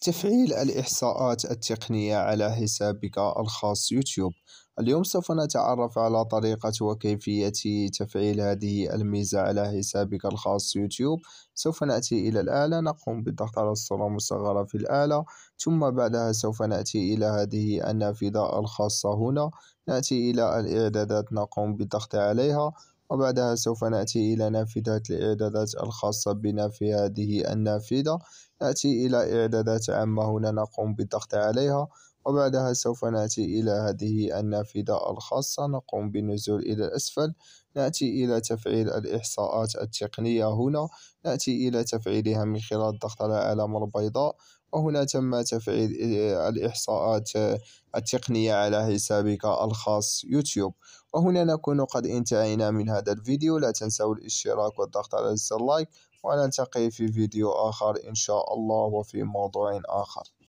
تفعيل الإحصاءات التقنية على حسابك الخاص يوتيوب. اليوم سوف نتعرف على طريقة وكيفية تفعيل هذه الميزة على حسابك الخاص يوتيوب. سوف نأتي إلى الأعلى نقوم بالضغط على الصورة المصغرة في الأعلى ثم بعدها سوف نأتي إلى هذه النافذة الخاصة هنا. نأتي إلى الإعدادات. نقوم بالضغط عليها. وبعدها سوف نأتي إلى نافذة الإعدادات الخاصة بنا في هذه النافذة. نأتي إلى إعدادات عامة. هنا نقوم بالضغط عليها وبعدها سوف نأتي إلى هذه النافذة الخاصة. نقوم بالنزول إلى أسفل نأتي إلى تفعيل الإحصاءات التقنية هنا. نأتي إلى تفعيلها من خلال الضغط على العلامة البيضاء. وهنا تم تفعيل الإحصاءات التقنية على حسابك الخاص يوتيوب. وهنا نكون قد انتهينا من هذا الفيديو. لا تنسوا الاشتراك والضغط على زر لايك. ونلتقي في فيديو آخر إن شاء الله وفي موضوع آخر.